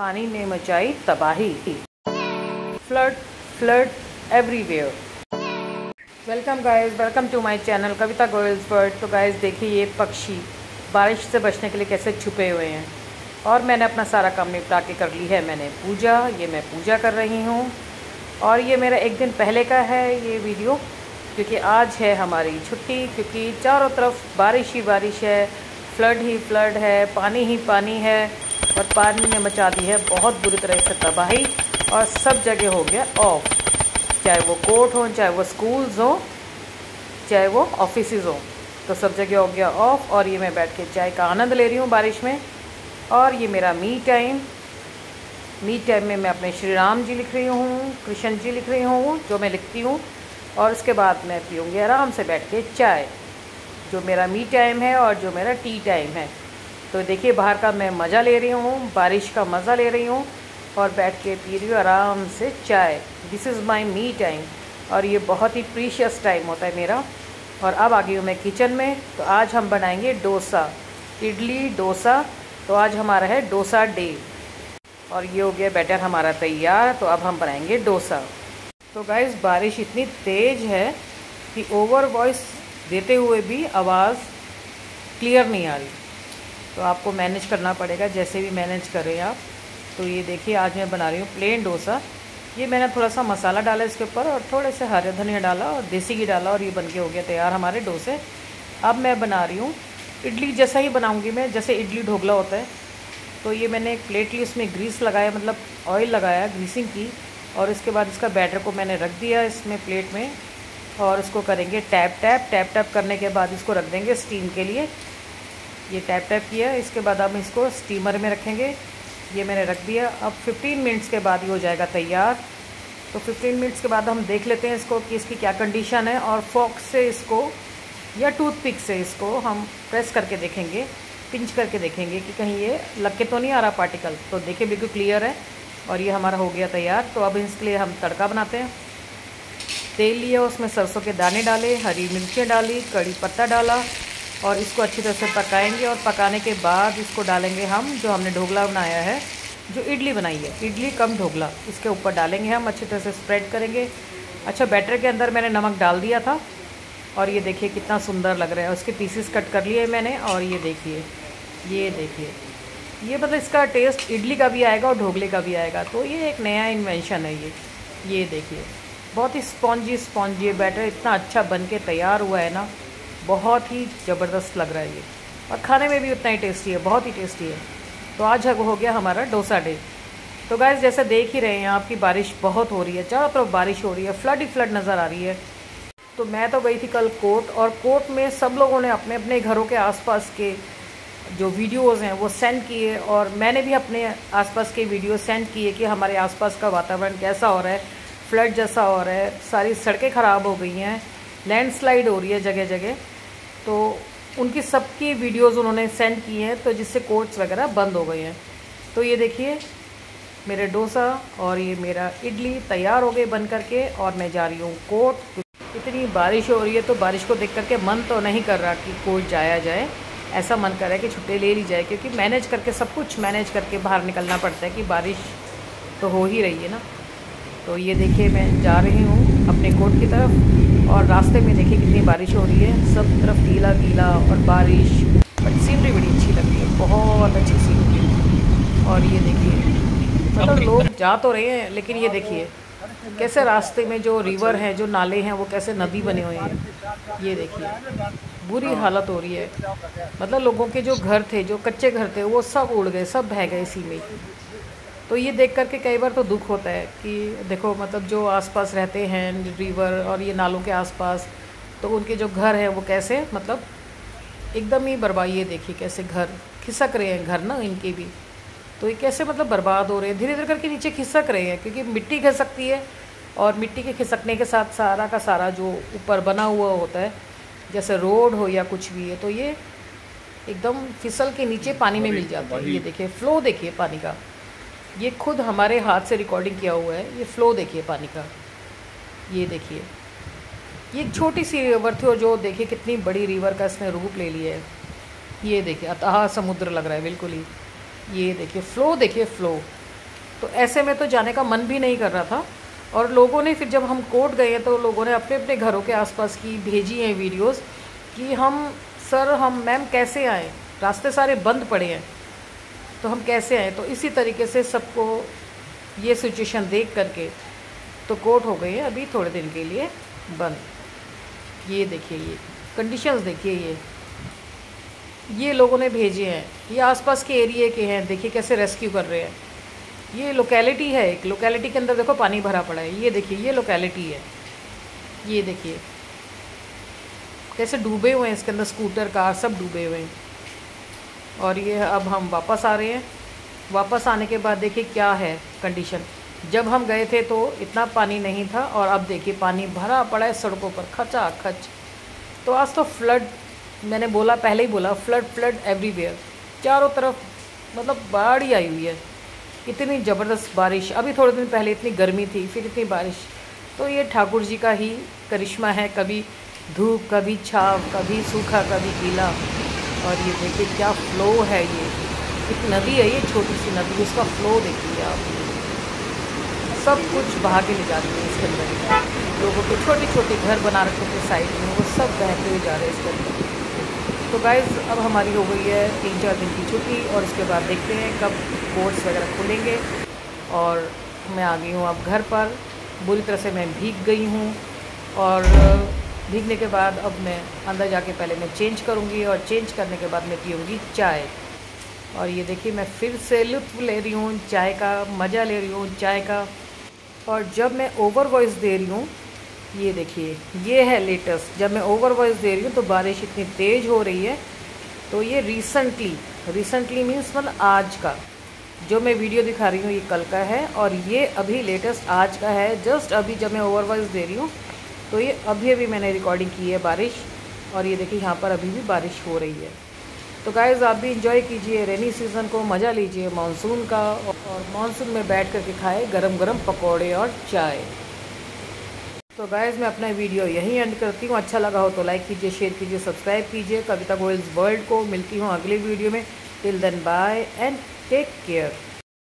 पानी ने मचाई तबाही। Flood flood everywhere welcome guys welcome to my channel Kavita Goyal's world तो गाइस देखिए ये पक्षी बारिश से बचने के लिए कैसे छुपे हुए हैं। और मैंने अपना सारा काम निपटा के कर ली है। मैंने पूजा, ये मैं पूजा कर रही हूँ। और ये मेरा एक दिन पहले का है ये वीडियो, क्योंकि आज है हमारी छुट्टी, क्योंकि चारों तरफ़ बारिश ही बारिश है फ्लड ही फ्लड है, पानी ही पानी है। और पानी ने मचा दी है। बहुत बुरी तरह से तबाही और सब जगह हो गया ऑफ़ चाहे वो कोर्ट हो, चाहे वो स्कूल्स हो, चाहे वो ऑफ़िस हो तो सब जगह हो गया ऑफ़ और ये मैं बैठ के चाय का आनंद ले रही हूँ बारिश में। और ये मेरा मी टाइम मी टाइम में मैं अपने श्री राम जी लिख रही हूँ, कृष्ण जी लिख रही हूँ, जो मैं लिखती हूँ। और उसके बाद मैं पीऊँगी आराम से बैठ के चाय, जो मेरा मी टाइम है और जो मेरा टी टाइम है। तो देखिए, बाहर का मैं मज़ा ले रही हूँ, बारिश का मज़ा ले रही हूँ और बैठ के पी रही हूँ आराम से चाय। This is my me time और ये बहुत ही प्रीशियस टाइम होता है मेरा। और अब आ गई हूँ मैं किचन में तो आज हम बनाएँगे डोसा, इडली डोसा। तो आज हमारा है डोसा डे और ये हो गया बैटर हमारा तैयार तो अब हम बनाएँगे डोसा। तो गाइस बारिश इतनी तेज़ है कि ओवर वॉइस देते हुए भी आवाज़ क्लियर नहीं आ रही। तो आपको मैनेज करना पड़ेगा, जैसे भी मैनेज करें आप। तो ये देखिए, आज मैं बना रही हूँ प्लेन डोसा। ये मैंने थोड़ा सा मसाला डाला इसके ऊपर और थोड़े से हरे धनिया डाला और देसी घी डाला और ये बन के हो गया तैयार हमारे डोसे। अब मैं बना रही हूँ इडली जैसा ही बनाऊँगी मैं, जैसे इडली ढोकला होता है। तो ये मैंने एक प्लेट ली, उसमें ग्रीस लगाया मतलब ऑयल लगाया ग्रीसिंग की और इसके बाद इसका बैटर को मैंने रख दिया इसमें प्लेट में और इसको करेंगे टैप टैप टैप टैप करने के बाद इसको रख देंगे स्टीम के लिए। ये टैप टैप किया, इसके बाद हम इसको स्टीमर में रखेंगे। ये मैंने रख दिया। अब 15 मिनट्स के बाद ये हो जाएगा तैयार। तो 15 मिनट्स के बाद हम देख लेते हैं इसको कि इसकी क्या कंडीशन है और फॉक से इसको या टूथपिक से इसको हम प्रेस करके देखेंगे पिंच करके देखेंगे कि कहीं ये लग के तो नहीं आ रहा पार्टिकल तो देखिए बिल्कुल क्लियर है और ये हमारा हो गया तैयार। तो अब इसके लिए हम तड़का बनाते हैं। तेल लिया, उसमें सरसों के दाने डाले, हरी मिर्चें डाली, कड़ी पत्ता डाला और इसको अच्छी तरह से पकाएँगे और पकाने के बाद इसको डालेंगे हम, जो हमने ढोकला बनाया है, जो इडली बनाई है। इडली कम ढोकला, इसके ऊपर डालेंगे हम, अच्छी तरह से स्प्रेड करेंगे। अच्छा बैटर के अंदर मैंने नमक डाल दिया था, और ये देखिए कितना सुंदर लग रहा है। उसके पीसेस कट कर लिए मैंने, और ये देखिए ये देखिए। ये मतलब इसका टेस्ट इडली का भी आएगा और ढोकले का भी आएगा। तो ये एक नया इन्वेंशन है ये। ये देखिए, बहुत ही स्पॉन्जी स्पॉन्जी बैटर इतना अच्छा बन के तैयार हुआ है ना। बहुत ही ज़बरदस्त लग रहा है ये। और खाने में भी उतना ही टेस्टी है, बहुत ही टेस्टी है। तो आज हो गया हमारा डोसा डे। तो गैस जैसे देख ही रहे हैं, आपकी बारिश बहुत हो रही है चारों तरफ़ बारिश हो रही है फ्लड ही फ्लड नज़र आ रही है। तो मैं तो गई थी कल कोर्ट, और कोर्ट में सब लोगों ने अपने अपने घरों के आसपास के जो वीडियोज़ हैं, वो सेंड किए, और मैंने भी अपने आसपास के वीडियो सेंड किए कि हमारे आसपास का वातावरण कैसा हो रहा है फ्लड जैसा हो रहा है, सारी सड़कें ख़राब हो गई हैं। लैंडस्लाइड हो रही है जगह जगह। तो उनकी सबकी वीडियोज़ उन्होंने सेंड की हैं तो जिससे कोर्ट्स वगैरह बंद हो गए हैं। तो ये देखिए, मेरे डोसा और ये मेरा इडली तैयार हो गए बन करके, और मैं जा रही हूँ कोर्ट इतनी बारिश हो रही है तो बारिश को देख करके मन तो नहीं कर रहा कि कोर्ट जाया जाए। ऐसा मन कर रहा है कि छुट्टी ले ली जाए, क्योंकि मैनेज करके, सब कुछ मैनेज करके बाहर निकलना पड़ता है कि बारिश तो हो ही रही है ना। तो ये देखिए, मैं जा रही हूँ अपने कोर्ट की तरफ़। और रास्ते में देखिए कितनी बारिश हो रही है। सब तरफ़ गीला गीला और बारिश। बट सीनरी बड़ी अच्छी लग रही है बहुत अच्छी सीनरी। और ये देखिए मतलब तो लोग जा तो रहे हैं लेकिन ये देखिए कैसे रास्ते में जो रिवर हैं जो नाले हैं वो कैसे नदी बने हुए हैं। ये देखिए बुरी हालत हो रही है। मतलब लोगों के जो घर थे जो कच्चे घर थे वो सब उड़ गए सब बह गए इसी में। तो ये देख करके कई बार तो दुख होता है कि देखो मतलब जो आसपास रहते हैं रिवर और ये नालों के आसपास तो उनके जो घर हैं वो कैसे मतलब एकदम ही बर्बाद ये देखिए कैसे घर खिसक रहे हैं घर ना इनके भी। तो ये कैसे मतलब बर्बाद हो रहे हैं? धीरे धीरे करके नीचे खिसक रहे हैं क्योंकि मिट्टी खिसकती है और मिट्टी के खिसकने के साथ सारा का सारा जो ऊपर बना हुआ होता है जैसे रोड हो या कुछ भी है तो ये एकदम फिसल के नीचे पानी में मिल जाता है। ये देखिए फ्लो देखिए पानी का। ये खुद हमारे हाथ से रिकॉर्डिंग किया हुआ है। ये फ्लो देखिए पानी का। ये देखिए। ये एक छोटी सी रिवर थी और जो देखिए कितनी बड़ी रिवर का इसने रूप ले लिया है। ये देखिए, अतः समुद्र लग रहा है बिल्कुल ही। ये देखिए फ़्लो देखिए फ़्लो तो ऐसे में तो जाने का मन भी नहीं कर रहा था। और लोगों ने फिर जब हम कोर्ट गए तो लोगों ने अपने अपने घरों के आसपास की भेजी हैं वीडियोस कि हम, सर, हम, मैम, कैसे आएँ? रास्ते सारे बंद पड़े हैं। तो हम कैसे आए? तो इसी तरीके से सबको ये सिचुएशन देख करके तो कोर्ट हो गई है अभी थोड़े दिन के लिए बंद। ये देखिए ये कंडीशंस देखिए ये। ये लोगों ने भेजे हैं, ये आसपास के एरिए के हैं, देखिए कैसे रेस्क्यू कर रहे हैं। ये लोकेलिटी है एक लोकेलिटी के अंदर देखो पानी भरा पड़ा है। ये देखिए, ये लोकेलिटी है। ये देखिए, कैसे डूबे हुए हैं इसके अंदर स्कूटर कार सब डूबे हुए हैं। और ये अब हम वापस आ रहे हैं। वापस आने के बाद देखिए क्या है कंडीशन जब हम गए थे तो इतना पानी नहीं था और अब देखिए पानी भरा पड़ा है, सड़कों पर खचा खच। तो आज तो फ्लड मैंने बोला, पहले ही बोला फ्लड फ्लड एवरीवेयर चारों तरफ़ मतलब बाढ़ ही आई हुई है। इतनी ज़बरदस्त बारिश। अभी थोड़े दिन पहले इतनी गर्मी थी, फिर इतनी बारिश। तो ये ठाकुर जी का ही करिश्मा है, कभी धूप, कभी छाव, कभी सूखा, कभी गीला। और ये देखिए क्या फ्लो है ये। एक नदी है ये, छोटी सी नदी, उसका फ्लो देखिए आप। सब कुछ बहा के ले जाती है इसके अंदर। लोगों के छोटे छोटे घर बना रखे थे साइड में, वो सब बहते हुए जा रहे हैं इसके अंदर। तो गाइज़ अब हमारी हो गई है तीन चार दिन की छुट्टी और उसके बाद देखते हैं कब कोर्ट्स वगैरह खुलेंगे। और मैं आ गई हूँ अब घर पर। बुरी तरह से मैं भीग गई हूँ। और भीगने के बाद अब मैं अंदर जाके पहले मैं चेंज करूँगी और चेंज करने के बाद मैं पीऊँगी चाय। और ये देखिए, मैं फिर से लुत्फ ले रही हूँ, चाय का मज़ा ले रही हूँ, चाय का। और जब मैं ओवर वॉइस दे रही हूँ, ये देखिए, ये है लेटेस्ट जब मैं ओवर वॉइस दे रही हूँ तो बारिश इतनी तेज़ हो रही है। तो ये रिसेंटली रिसेंटली मीन्स मतलब आज का। जो मैं वीडियो दिखा रही हूँ, ये कल का है। और ये अभी लेटेस्ट आज का है। जस्ट अभी जब मैं ओवर वॉइस दे रही हूँ तो ये अभी अभी मैंने रिकॉर्डिंग की है बारिश, और ये देखिए यहाँ पर अभी भी बारिश हो रही है। तो गाइज़ आप भी इंजॉय कीजिए रेनी सीज़न को मज़ा लीजिए मानसून का, और मानसून में बैठ करके खाए गरम गरम पकौड़े और चाय। तो गाइज़ मैं अपना वीडियो यहीं एंड करती हूँ। अच्छा लगा हो तो लाइक कीजिए शेयर कीजिए सब्सक्राइब कीजिए। कविता गोयल्स वर्ल्ड को मिलती हूँ अगले वीडियो में। Till then bye and take care